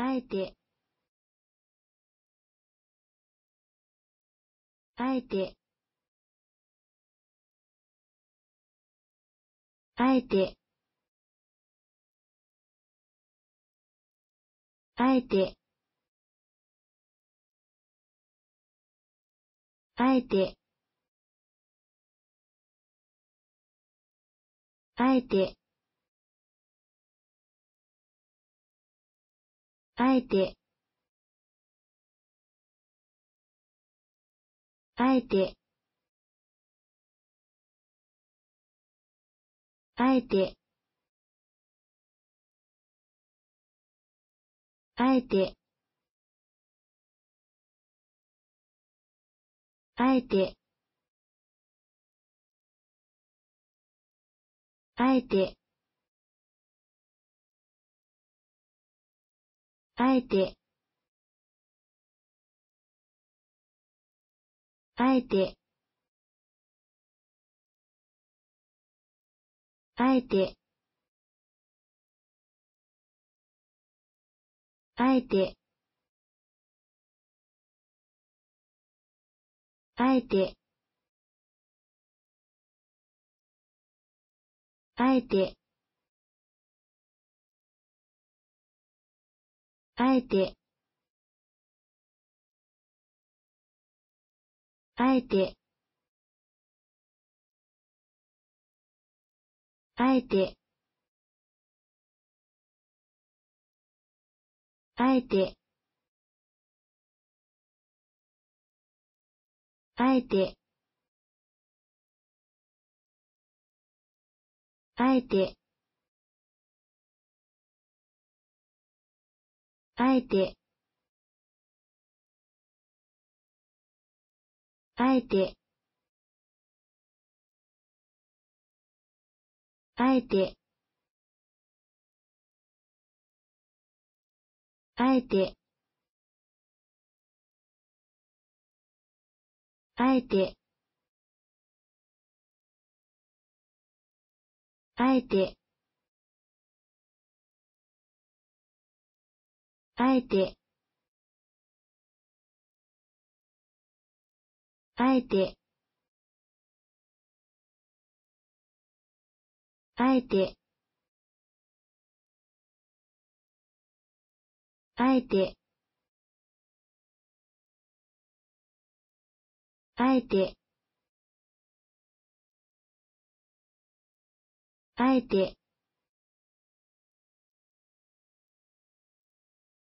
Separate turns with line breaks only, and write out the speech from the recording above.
あえて。あえて。あえて。あえて。あえて。あえて。あえて。あえて。あえて。あえて。あえて。あえて。あえて。あえて。あえて。あえて。あえて。あえて。あえて。あえて。あえて。あえて。あえて。あえて。あえて。あえて。あえて。あえて。あえて。あえて。あえて。あえて。あえて。あえて。あえて。あえて。